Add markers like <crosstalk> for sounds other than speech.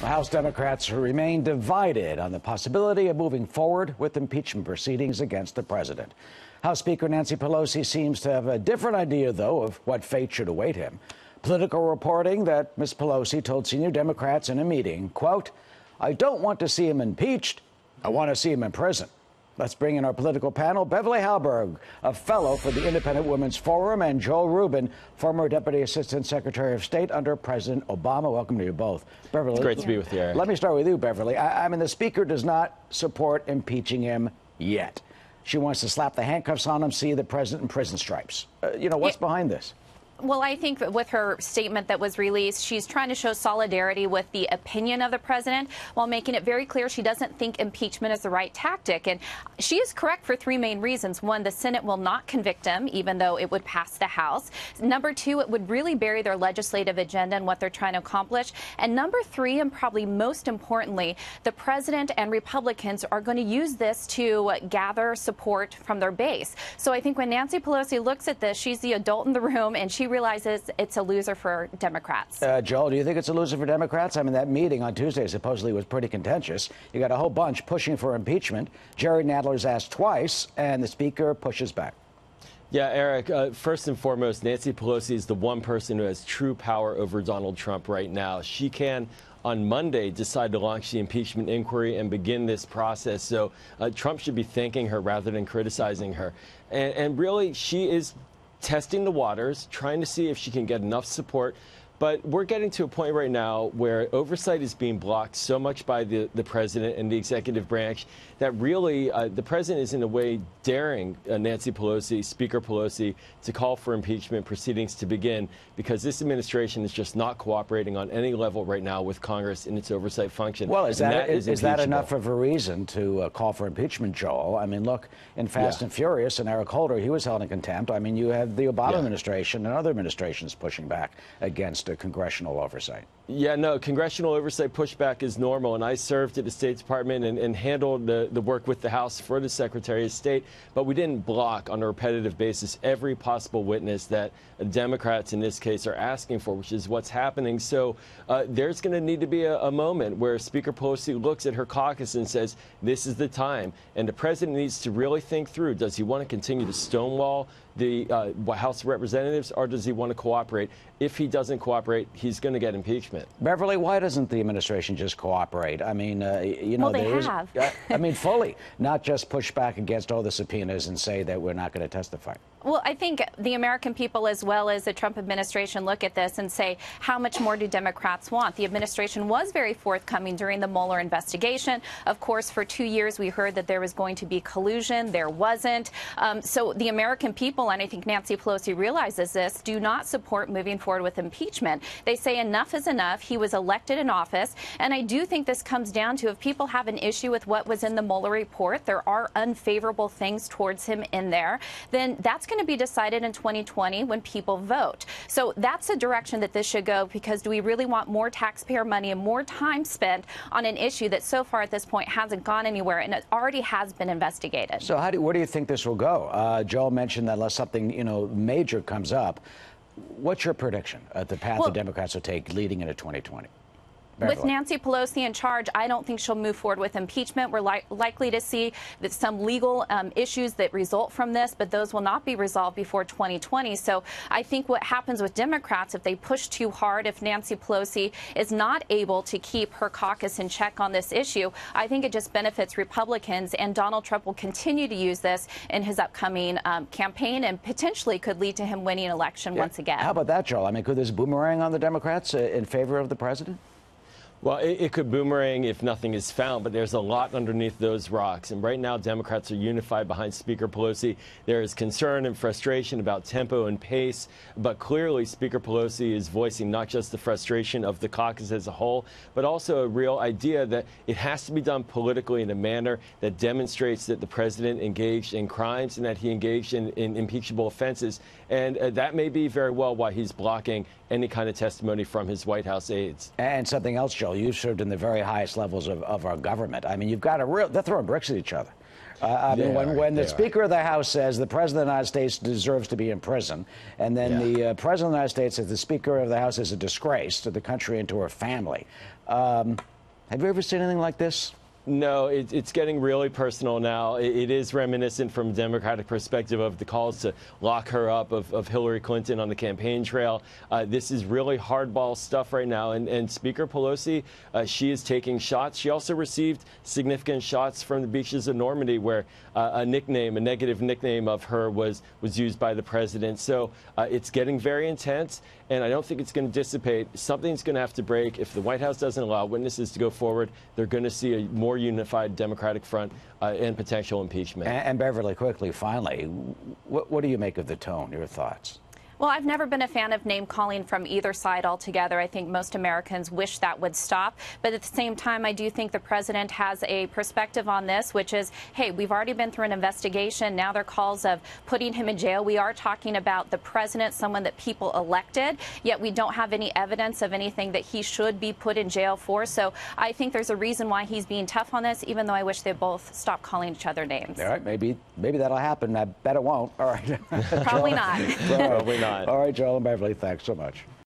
House Democrats remain divided on the possibility of moving forward with impeachment proceedings against the president. House Speaker Nancy Pelosi seems to have a different idea, though, of what fate should await him. Politico reporting that Ms. Pelosi told senior Democrats in a meeting, quote, I don't want to see him impeached. I want to see him in prison. Let's bring in our political panel Beverly Hallberg, a fellow for the Independent Women's Forum, and Joel Rubin, former Deputy Assistant Secretary of State under President Obama. Welcome to you both. Beverly. It's great to be with you, Eric. Let me start with you, Beverly. I, I mean, the Speaker does not support impeaching him yet. She wants to slap the handcuffs on him, see the president in prison stripes. Uh, you know, what's yeah. behind this? Well, I think with her statement that was released, she's trying to show solidarity with the opinion of the president while making it very clear she doesn't think impeachment is the right tactic. And she is correct for three main reasons. One, the Senate will not convict him, even though it would pass the House. Number two, it would really bury their legislative agenda and what they're trying to accomplish. And number three, and probably most importantly, the president and Republicans are going to use this to gather support from their base. So I think when Nancy Pelosi looks at this, she's the adult in the room and she realizes it's a loser for Democrats. Uh, Joel, do you think it's a loser for Democrats? I mean, that meeting on Tuesday supposedly was pretty contentious. You got a whole bunch pushing for impeachment. Jerry Nadler's asked twice, and the Speaker pushes back. Yeah, Eric, uh, first and foremost, Nancy Pelosi is the one person who has true power over Donald Trump right now. She can, on Monday, decide to launch the impeachment inquiry and begin this process. So uh, Trump should be thanking her rather than criticizing her. And, and really, she is testing the waters, trying to see if she can get enough support but we're getting to a point right now where oversight is being blocked so much by the, the president and the executive branch that really uh, the president is in a way daring uh, Nancy Pelosi, Speaker Pelosi, to call for impeachment proceedings to begin because this administration is just not cooperating on any level right now with Congress in its oversight function. Well, is that, that is, is that enough of a reason to uh, call for impeachment, Joel? I mean, look, in Fast yeah. and Furious and Eric Holder, he was held in contempt. I mean, you have the Obama yeah. administration and other administrations pushing back against congressional oversight. Yeah, no, congressional oversight pushback is normal, and I served at the State Department and, and, handled the, the work with the House for the Secretary of State, but we didn't block on a repetitive basis every possible witness that Democrats in this case are asking for, which is what's happening. So uh, there's going to need to be a, a moment where Speaker Pelosi looks at her caucus and says, this is the time. And the president needs to really think through, does he want to continue to stonewall the uh, House of Representatives, or does he want to cooperate? If he doesn't cooperate, he's going to get impeachment. Beverly, why doesn't the administration just cooperate? I mean, uh, you know, well, they have. I mean, <laughs> fully, not just push back against all the subpoenas and say that we're not going to testify. Well, I think the American people, as well as the Trump administration, look at this and say, how much more do Democrats want? The administration was very forthcoming during the Mueller investigation. Of course, for two years, we heard that there was going to be collusion. There wasn't. Um, so the American people, and I think Nancy Pelosi realizes this, do not support moving forward with impeachment. They say enough is enough. He was elected in office. And I do think this comes down to if people have an issue with what was in the Mueller report, there are unfavorable things towards him in there, then that's going to be decided in 2020 when people vote. So that's the direction that this should go because do we really want more taxpayer money and more time spent on an issue that so far at this point hasn't gone anywhere and it already has been investigated? So how do, where do you think this will go? Uh, Joel mentioned that unless something you know major comes up, what's your prediction of the path well, the Democrats will take leading into 2020? With Nancy Pelosi in charge, I don't think she'll move forward with impeachment. We're li likely to see that some legal um, issues that result from this, but those will not be resolved before 2020. So I think what happens with Democrats, if they push too hard, if Nancy Pelosi is not able to keep her caucus in check on this issue, I think it just benefits Republicans, and Donald Trump will continue to use this in his upcoming um, campaign and potentially could lead to him winning an election yeah. once again. How about that, Joel? I mean, could this boomerang on the Democrats uh, in favor of the president? Well, it, it, could boomerang if nothing is found, but there's a lot underneath those rocks. And right now, Democrats are unified behind Speaker Pelosi. There is concern and frustration about tempo and pace, but clearly, Speaker Pelosi is voicing not just the frustration of the caucus as a whole, but also a real idea that it has to be done politically in a manner that demonstrates that the president engaged in crimes and that he engaged in, in impeachable offenses. And uh, that may be very well why he's blocking any kind of testimony from his White House aides. And something else, Joe you served in the very highest levels of, of our government. I mean, you've got a real, they're throwing bricks at each other. Uh, I mean, when, when the Speaker of the House says the President of the United States deserves to be in prison, and then yeah. the uh, President of the United States says the Speaker of the House is a disgrace to the country and to her family, Um, have you ever seen anything like this? No, it, it's getting really personal now. It, it is reminiscent from a Democratic perspective of the calls to lock her up of, of Hillary Clinton on the campaign trail. Uh, this is really hardball stuff right now. And, and Speaker Pelosi, uh, she is taking shots. She also received significant shots from the beaches of Normandy, where uh, a nickname, a negative nickname of her, was was used by the president. So uh, it's getting very intense, and I don't think it's going to dissipate. Something's going to have to break. If the White House doesn't allow witnesses to go forward, they're going to see a more unified Democratic front uh, and potential impeachment. And, and Beverly, quickly, finally, what do you make of the tone? Your thoughts? Well, I've never been a fan of name calling from either side altogether. I think most Americans wish that would stop. But at the same time, I do think the president has a perspective on this, which is hey, we've already been through an investigation. Now there are calls of putting him in jail. We are talking about the president, someone that people elected, yet we don't have any evidence of anything that he should be put in jail for. So I think there's a reason why he's being tough on this, even though I wish they both stop calling each other names. All right, maybe maybe that'll happen. I bet it won't. All right. Probably <laughs> not. Probably not. All right, Joel and Beverly, thanks so much.